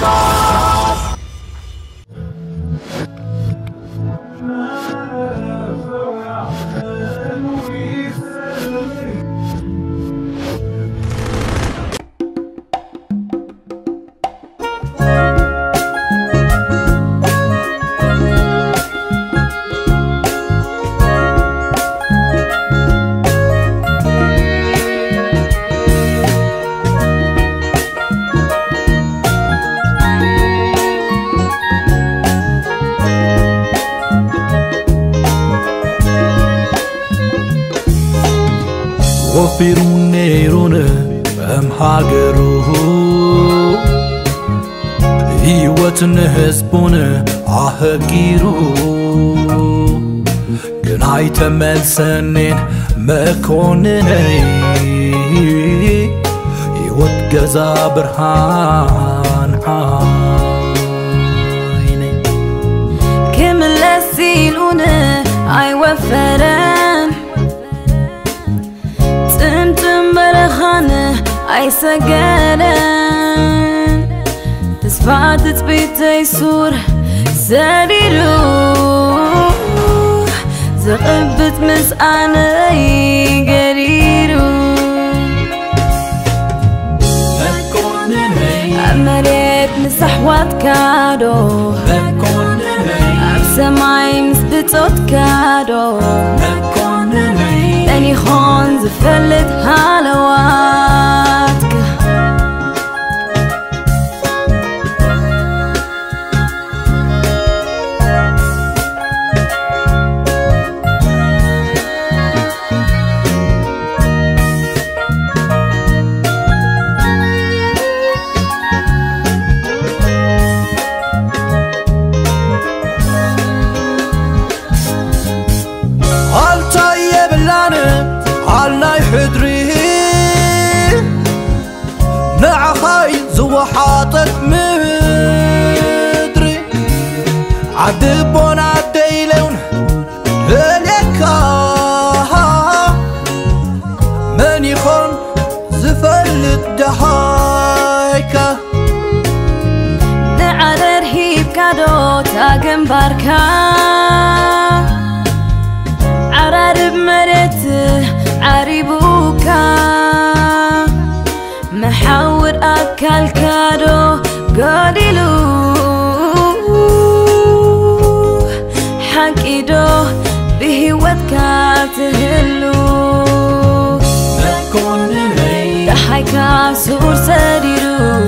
oh. ወፊሩ ነይሩን በምሃገሩ ሕይወትን ሕዝቡን አህጊሩ ግን አይተመልሰኔን መኮንነይ ሕይወት ገዛ ብርሃን ዓይነይ ክምለስ ኢሉን ኣይወፈረን Aisa garen Das wartet bitte sur Zeriru زغبت مس أنا قريرو أمريت مس أحوات كارو أبسمعي مس بتوت كارو تاني خون زفلت هالوان. ዓዲ ቦና ደይለውን ደልየካ መን ይኾን ዝፈልጥ ደሃይካ ንዓደር ሂብካዶ ታገንባርካ ዓራርብ መሬት ዓሪቡካ መሓውር ኣካልካዶ ገዲሉ تهلو. نكون هي تحكى عصور سريرو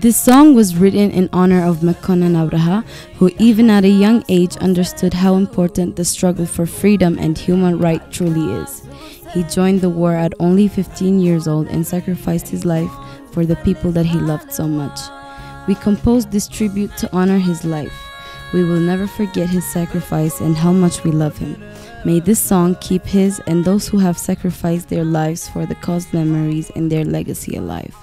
This song was written in honor of Makonnen Abraha, who even at a young age understood how important the struggle for freedom and human right truly is. He joined the war at only 15 years old and sacrificed his life for the people that he loved so much. We composed this tribute to honor his life. We will never forget his sacrifice and how much we love him. May this song keep his and those who have sacrificed their lives for the cause memories and their legacy alive.